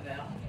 about.